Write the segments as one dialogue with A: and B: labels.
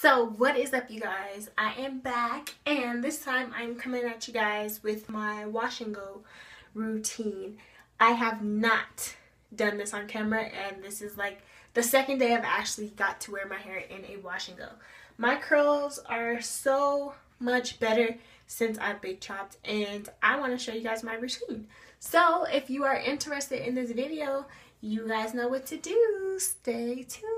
A: So what is up you guys? I am back and this time I'm coming at you guys with my wash and go routine. I have not done this on camera and this is like the second day I've actually got to wear my hair in a wash and go. My curls are so much better since I've big chopped and I want to show you guys my routine. So if you are interested in this video, you guys know what to do. Stay tuned.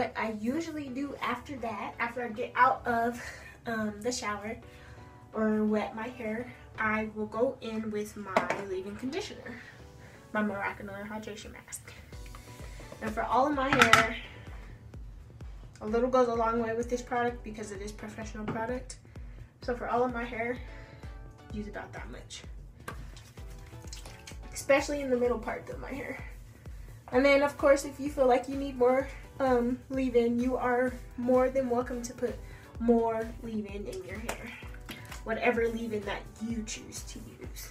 A: What I usually do after that, after I get out of um, the shower or wet my hair, I will go in with my leave-in conditioner, my Miraculous Hydration Mask. And for all of my hair, a little goes a long way with this product because it is professional product. So for all of my hair, use about that much. Especially in the middle part of my hair. And then of course if you feel like you need more um, leave-in, you are more than welcome to put more leave-in in your hair. Whatever leave-in that you choose to use.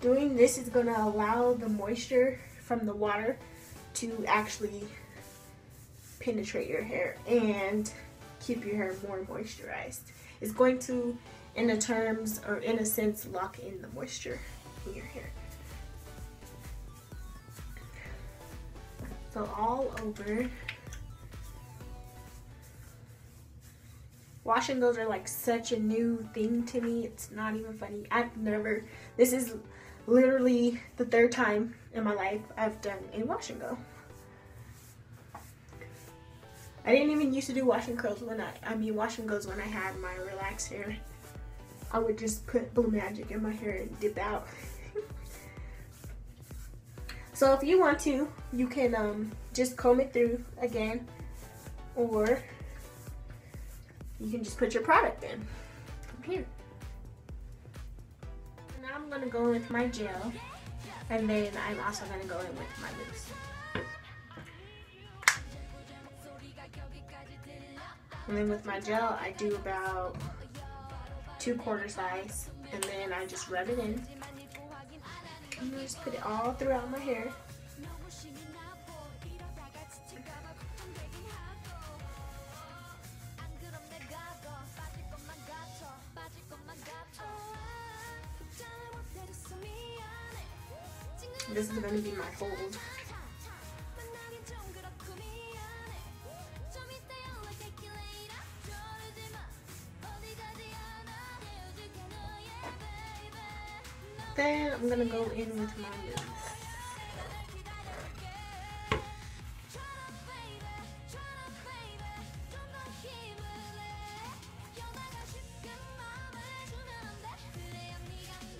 A: Doing this is gonna allow the moisture from the water to actually penetrate your hair and keep your hair more moisturized. It's going to, in a terms or in a sense, lock in the moisture in your hair. So all over. Wash and goes are like such a new thing to me. It's not even funny. I've never, this is literally the third time in my life I've done a wash and go. I didn't even used to do wash and curls when I, I mean wash and goes when I had my relaxed hair. I would just put Blue Magic in my hair and dip out. So if you want to, you can um, just comb it through again or you can just put your product in here. Now I'm gonna go in with my gel and then I'm also gonna go in with my mousse. And then with my gel, I do about two quarter size, and then I just rub it in. And I just put it all throughout my hair. This is to be my hold. Then I'm gonna go in with my mousse.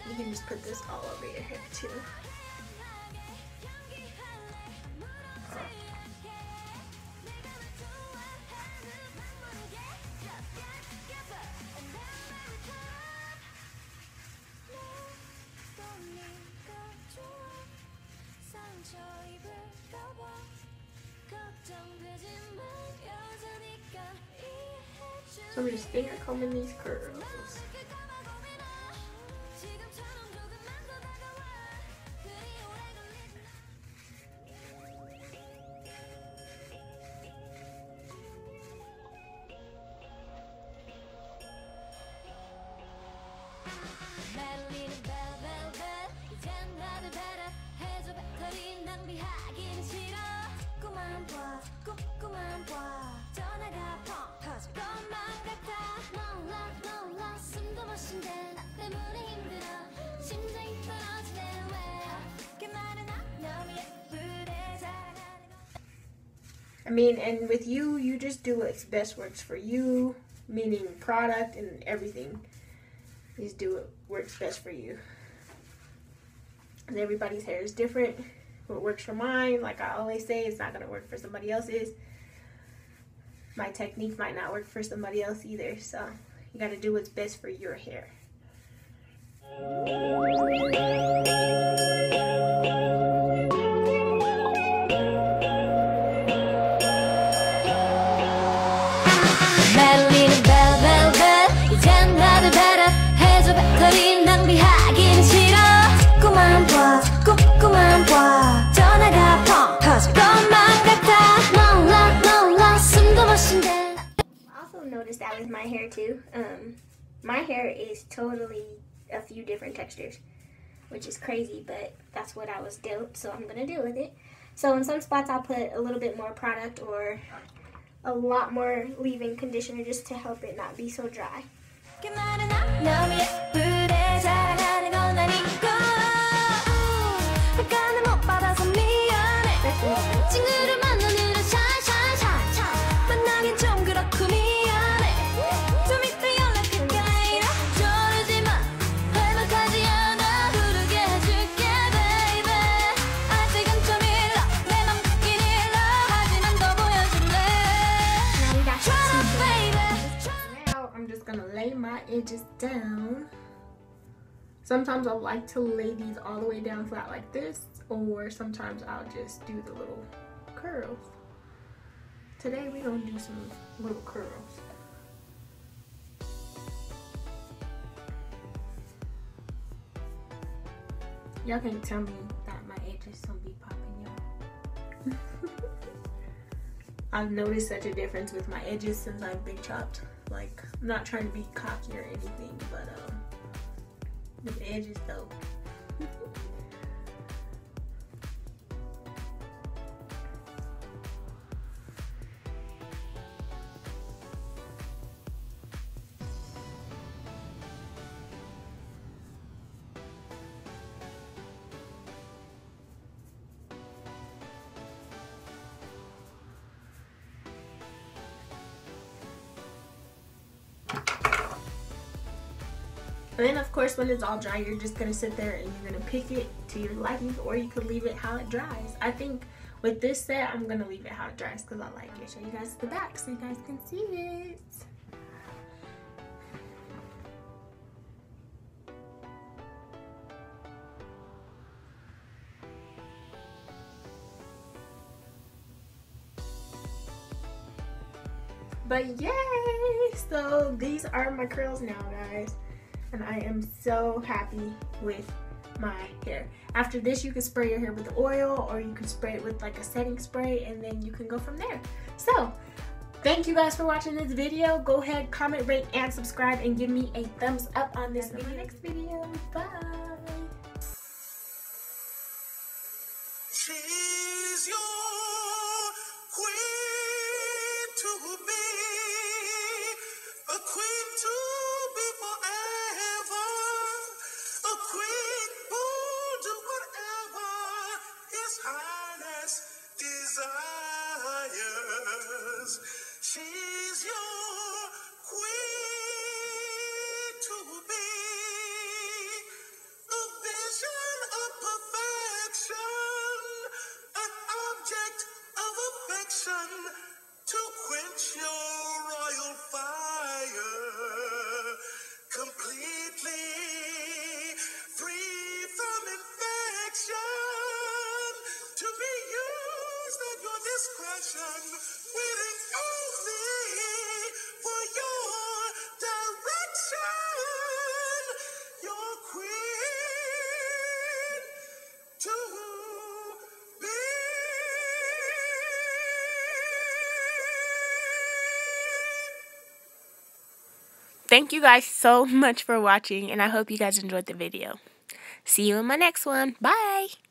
A: You can just put this all over your hair too. So I'm just finger combing these curls. I mean, and with you, you just do what's best works for you, meaning product and everything. You just do what works best for you. And everybody's hair is different. What works for mine, like I always say, it's not going to work for somebody else's. My technique might not work for somebody else either. So you got to do what's best for your hair also noticed that with my hair too. Um, my hair is totally a few different textures, which is crazy, but that's what I was dealt, so I'm gonna deal with it. So in some spots I'll put a little bit more product or a lot more leave-in conditioner just to help it not be so dry. Edges down. Sometimes I like to lay these all the way down flat like this, or sometimes I'll just do the little curls. Today we're gonna do some little curls. Y'all can't tell me that my edges don't be popping, y'all. I've noticed such a difference with my edges since I've been chopped. Like, I'm not trying to be cocky or anything, but um, the edges though. And then of course when it's all dry, you're just gonna sit there and you're gonna pick it to your liking or you could leave it how it dries. I think with this set, I'm gonna leave it how it dries because I like it. Show you guys the back so you guys can see it. But yay! So these are my curls now, guys. And I am so happy with my hair. After this, you can spray your hair with oil or you can spray it with like a setting spray and then you can go from there. So, thank you guys for watching this video. Go ahead, comment, rate, and subscribe and give me a thumbs up on this video. next video. Bye! Thank you guys so much for watching and I hope you guys enjoyed the video. See you in my next one. Bye!